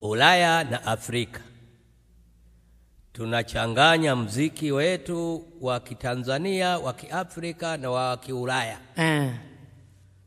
Ulaya na Afrika tunachanganya mziki wetu wa Kitanzania, wa Kiafrika na wa Kiulaya. Eh,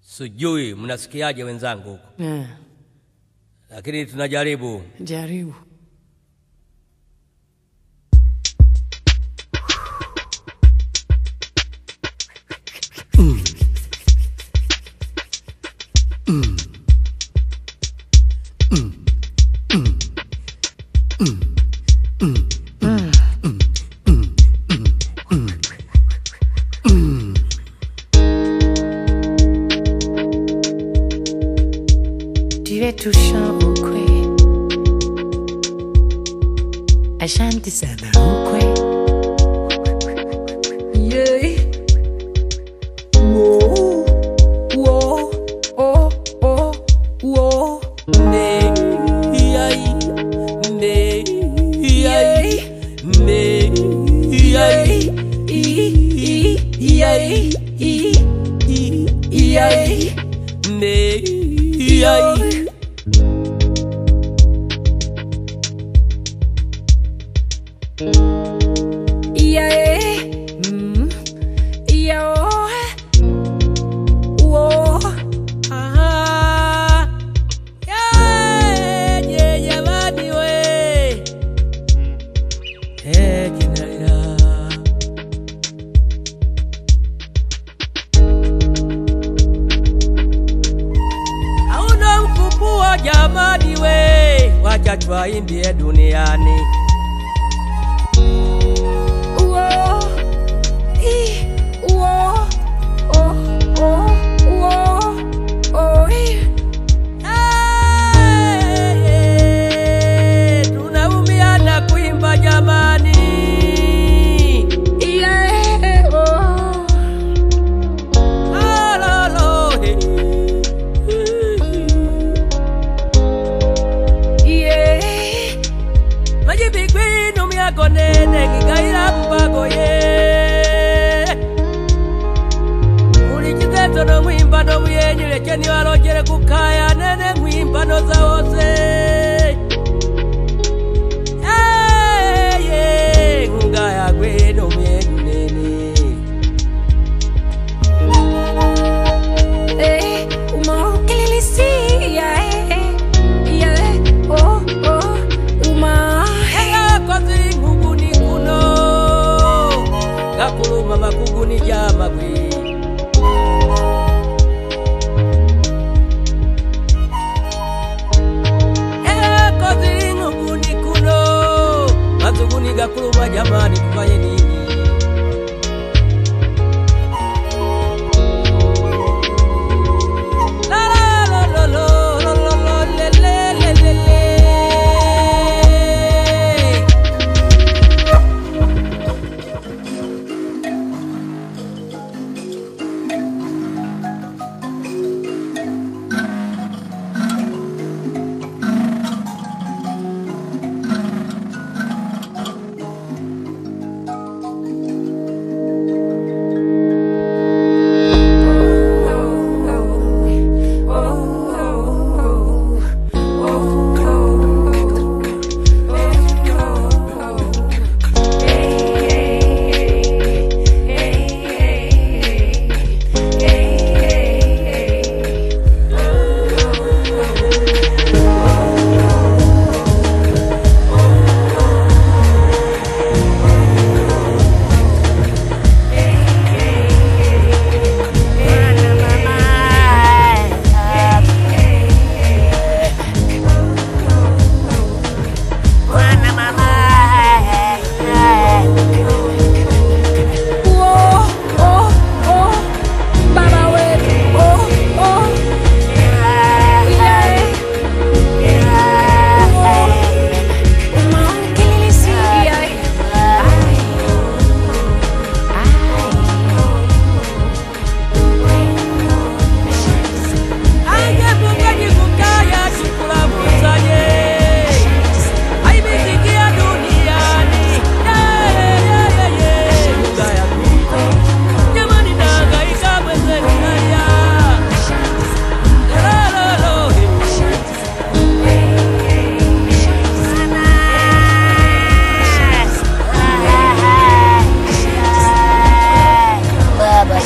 Sijui mnasikiaje wenzangu huko, eh, lakini tunajaribu. jaribu. Tu chat ukwe. Ashanti sana ukwe. Yeah Whoa Whoa Oh oh Whoa Ne Yay Ne Yay Ne Yay Yay Yay Yay Yay i, yai, ne, yai. Yeah, mm, yeah, oh, whoa. Aha. Yeah, yeah, jamani we. Eh, kinalila. Hauna mkubwa jamani we, wacha duniani. you. muyenyerekeni balogere ku kaya nene mw'impano za hose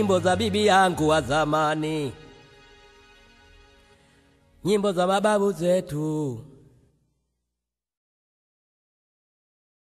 nyimbo za bibi yangu wa zamani, nyimbo za mababu zetu